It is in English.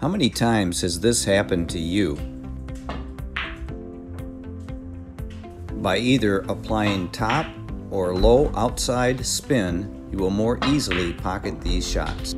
How many times has this happened to you? By either applying top or low outside spin, you will more easily pocket these shots.